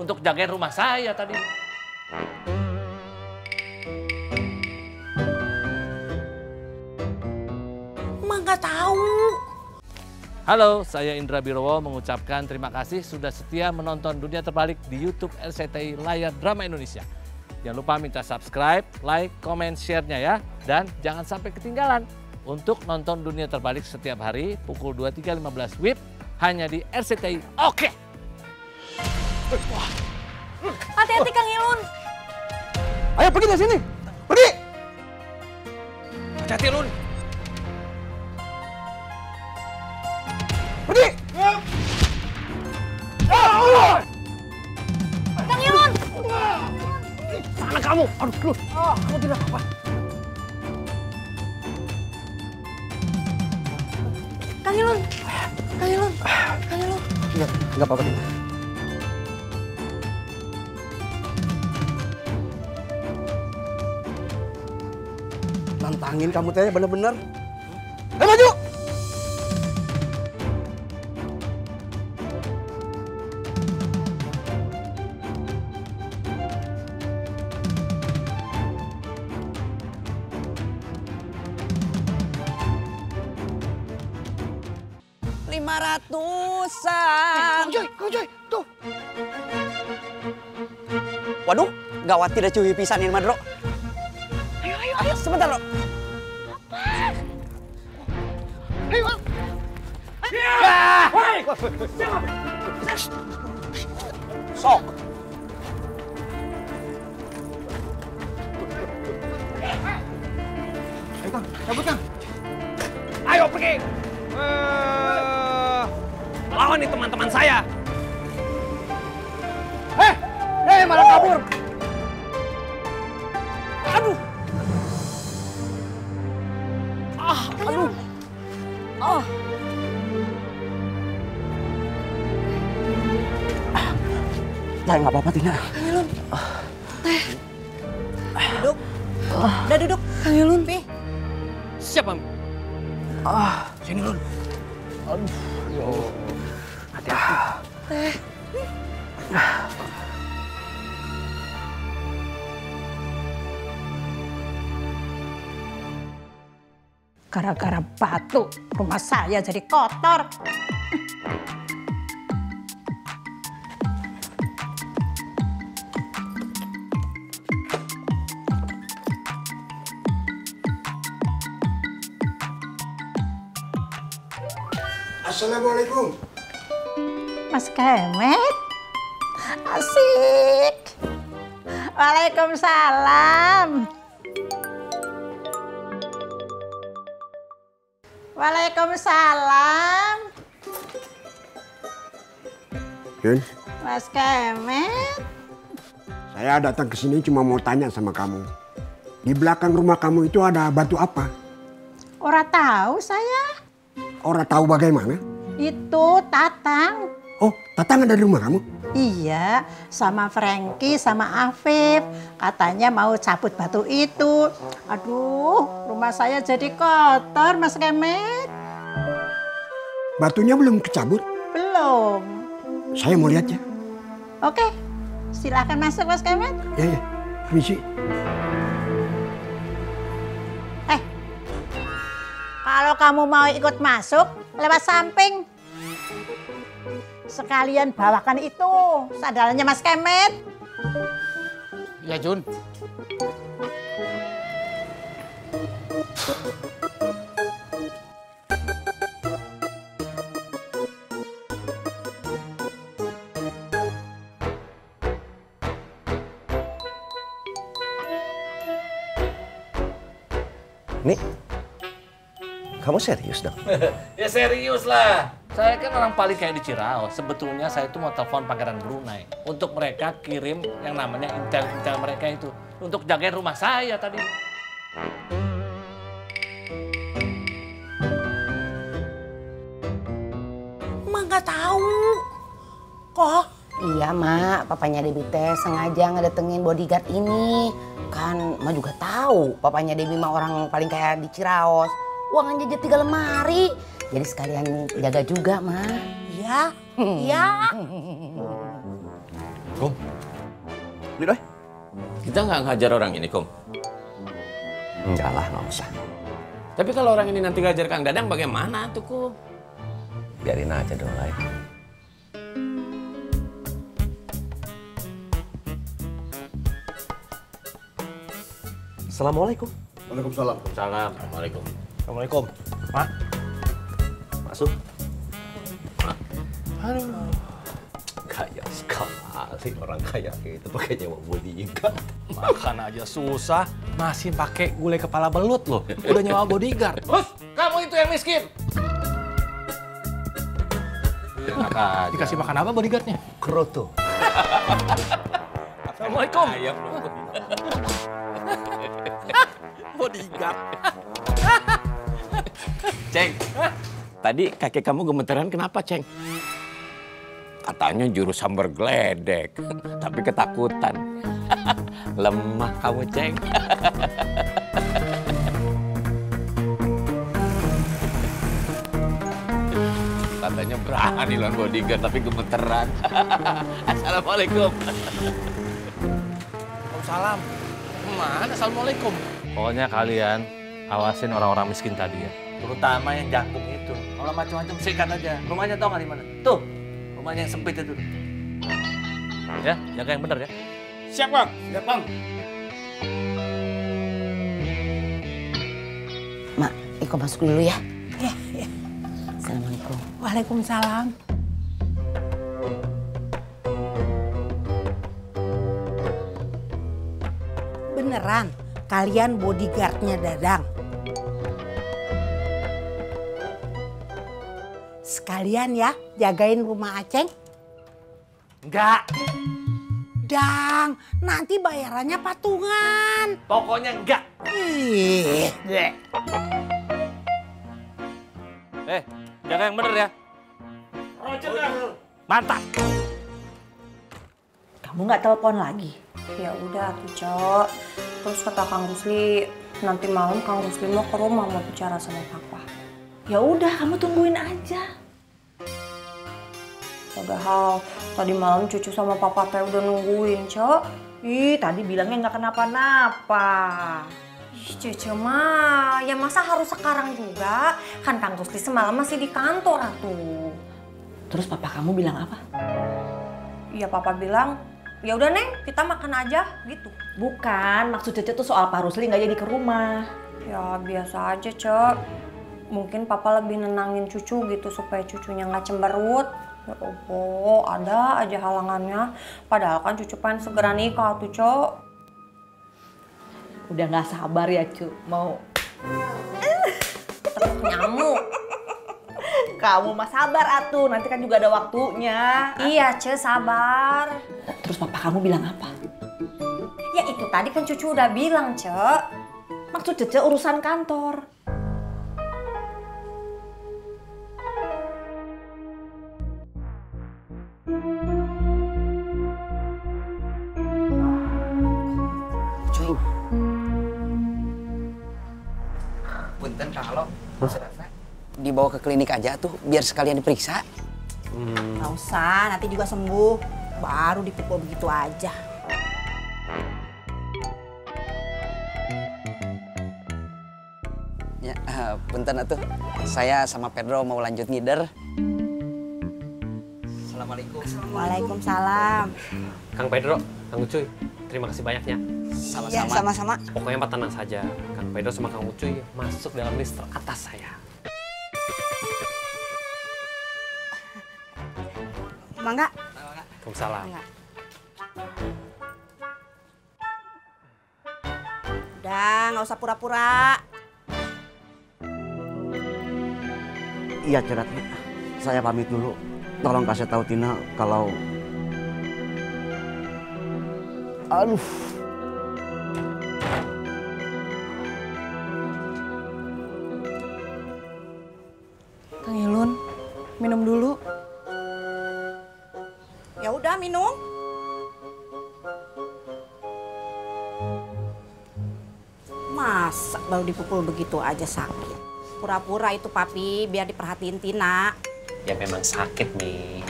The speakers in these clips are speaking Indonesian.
untuk jagain rumah saya tadi. Mah nggak tahu. Halo, saya Indra Birowo mengucapkan terima kasih sudah setia menonton Dunia Terbalik di YouTube RCTI Layar Drama Indonesia. Jangan lupa minta subscribe, like, comment, share-nya ya. Dan jangan sampai ketinggalan untuk nonton Dunia Terbalik setiap hari pukul 23.15 WIB hanya di RCTI. Oke! Hati-hati Kang Ilun. Ayo pergi dari sini. Pergi. Hati-hati Lun! Pergi. Kang Ilun. Mana kamu? Aduh, lu. Ah, kamu tidak apa. Kang Ilun. Kang Ilun. Kang Ilun. Enggak, enggak apa-apa. Nantangin kamu teh bener-bener. Eh maju. Lima ratusan. Coy, kau coy, tuh. Waduh, gawat tidak cuy pisan ini Madro. Ayo, ayo, ayo, sebentar, Bro. Sok. Ayo Kang, cabut Kang. Ayo pergi! Eh, lawan nih teman-teman saya. Eh, eh malah kabur. Ya nggak apa-apa Tina. Kang Ilun. Teh. Duduk. Udah duduk. Kang Ilun. Pi. Siapa? Sini Lun. Teh. Gara-gara batu, rumah saya jadi kotor. Assalamualaikum. Mas Kemet, asik. Waalaikumsalam. Waalaikumsalam, Yun, Mas Kemet. saya datang ke sini cuma mau tanya sama kamu. Di belakang rumah kamu itu ada batu apa? Ora tahu saya. Orang tahu bagaimana? Itu Tatang. Oh, Tatang ada di rumah kamu? Iya, sama Frankie, sama Afif. Katanya mau cabut batu itu. Aduh, rumah saya jadi kotor, Mas Kemet. Batunya belum kecabut? Belum. Saya mau lihat ya. Oke, silahkan masuk, Mas Kemet. Ya, ya. Permisi. Eh, kalau kamu mau ikut masuk, lewat samping. Sekalian bawakan itu, sandalnya Mas Kemet. Ya Jun. Nih, kamu serius dong? Ya serius lah. Saya kan orang paling kayak di Ciraos. Sebetulnya saya itu mau telepon Pangeran Brunei untuk mereka kirim yang namanya intel-intel mereka itu untuk jagain rumah saya tadi. Mah nggak tahu. Kok? Iya mak, papanya Debbie teh sengaja ngedatengin bodyguard ini. Kan mak juga tahu papanya Debbie mah orang paling kaya di Ciraos. Uangnya jajan tiga lemari. Jadi sekalian jaga juga mah. Iya. Iya. Kum, Ini doi. kita nggak ngajar orang ini, Kum. Enggak lah, nggak usah. Tapi kalau orang ini nanti ngajar Kang Dadang bagaimana tuh, Kum? Biarin aja doi. Assalamualaikum. Salam. Assalamualaikum. Assalamualaikum. Mak. Masuk. Kaya sekali orang kaya itu pakai nyewa bodyguard. Makan aja susah, masih pakai gulai kepala belut loh. Udah nyewa bodyguard. Bos, kamu itu yang miskin. Enak aja. Dikasih makan apa bodyguardnya? Kroto. Assalamualaikum. Ayam Bodyguard. Ceng, tadi kakek kamu gemeteran kenapa, Ceng? Katanya juru sambar geledek, tapi ketakutan. Lemah kamu, Ceng. Katanya berani lawan bodyguard, tapi gemeteran. Assalamualaikum. Salam. Mana? Assalamualaikum. Pokoknya kalian awasin orang-orang miskin tadi ya. Terutama yang jangkung itu. Kalau macam-macam sikat aja. Rumahnya tau nggak di mana? Tuh, rumahnya yang sempit itu. Ya, jaga yang benar ya. Siap bang. Siap bang. Mak, Iko masuk dulu ya. Ya, ya. Assalamualaikum. Waalaikumsalam. Beneran, kalian bodyguardnya Dadang. Sekalian ya, jagain rumah Aceng. Enggak. Dang, nanti bayarannya patungan. Pokoknya enggak. Ih, Eh, jaga yang benar ya. Mantap. Kamu nggak telepon lagi? Ya udah tuh, Cok. Terus kata Kang Rusli, nanti malam Kang Rusli mau ke rumah mau bicara sama papa. Ya udah, kamu tungguin aja. Padahal tadi malam cucu sama papa teh udah nungguin, Cok. Ih, tadi bilangnya nggak kenapa-napa. Ih, cucu mah, ya masa harus sekarang juga? Kan Kang Rusli semalam masih di kantor atuh. Terus papa kamu bilang apa? Iya papa bilang, ya udah neng kita makan aja gitu. Bukan, maksud Cece tuh soal Pak Rusli nggak jadi ke rumah. Ya biasa aja cek. Mungkin papa lebih nenangin cucu gitu supaya cucunya nggak cemberut. Ya Allah, ada aja halangannya. Padahal kan cucu pengen segera nikah tuh cok. Udah nggak sabar ya, Cu. Mau Terus nyamuk. kamu mah sabar atuh, nanti kan juga ada waktunya. iya ce sabar. Terus papa kamu bilang apa? Ya itu tadi kan cucu udah bilang cek. Maksud Cece urusan kantor. Kalau dibawa ke klinik aja tuh biar sekalian diperiksa. nggak usah, nanti juga sembuh. Baru dipukul begitu aja. Ya, eh, punten atuh. Saya sama Pedro mau lanjut ngider. Assalamualaikum. Waalaikumsalam. Kang Pedro, Kang Ucuy, terima kasih banyaknya. Sama-sama. Ya, sama-sama. Pokoknya Pak tenang saja. Kang Pedro sama Kang Ucuy masuk dalam list teratas saya. Mangga. Waalaikumsalam. Udah, nggak usah pura-pura. Iya, Cerat. Saya pamit dulu. Tolong kasih tahu Tina kalau Aduh. Minum dulu. Ya udah minum. Masa baru dipukul begitu aja sakit. Pura-pura itu papi biar diperhatiin Tina. Ya memang sakit nih.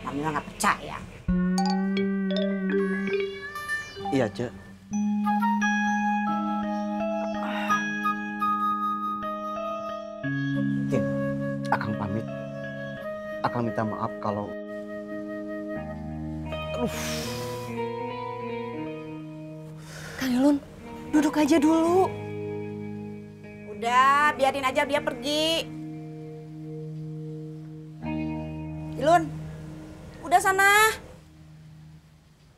Mami mah nggak percaya. Iya, Cek. Akang minta maaf kalau Kang Ilun, duduk aja dulu. Udah, biarin aja dia pergi. Ilun, udah sana.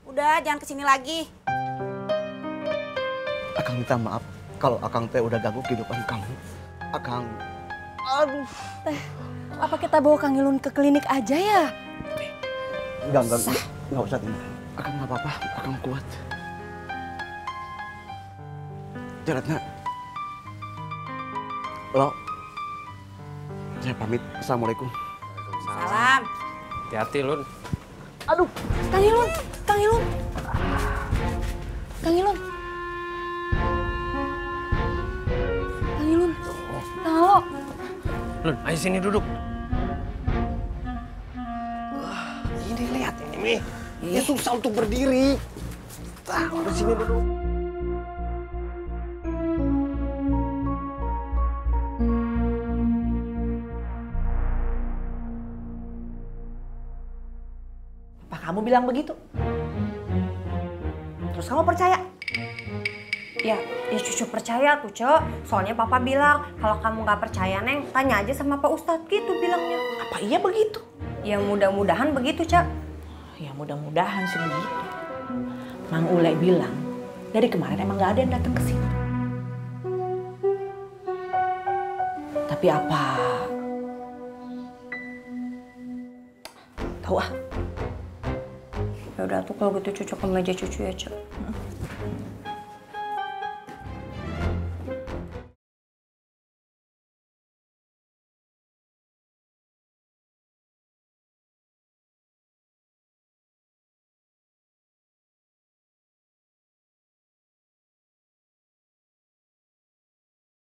Udah, jangan ke sini lagi. Akang minta maaf kalau Akang teh udah ganggu kehidupan kamu. Akang, aduh. Teh, apa kita bawa Kang Ilun ke klinik aja ya? Enggak, enggak, enggak, enggak usah Tini. Akang nggak apa-apa, Akang kuat. Jaratna. Lo, saya pamit. Assalamualaikum. Salam. Hati-hati, Lun. Aduh, Kang Ilun, Kang Ilun. Kang Ilun. Kang Ilun. Kang Alo. Lun, ayo sini duduk. Ini lihat ini, Mi. Dia susah untuk berdiri. Ah, udah sini dulu. Apa kamu bilang begitu? Terus kamu percaya? Ya, ya cucu percaya tuh, Cok. Soalnya papa bilang, kalau kamu nggak percaya, Neng, tanya aja sama Pak Ustadz gitu bilangnya. Apa iya begitu? Ya mudah-mudahan begitu, Cak. Ya mudah-mudahan sih begitu. Mang Ule bilang, dari kemarin emang nggak ada yang datang ke sini. Tapi apa? Tahu ah, Ya udah tuh kalau gitu cucu ke meja cucu ya, Cok.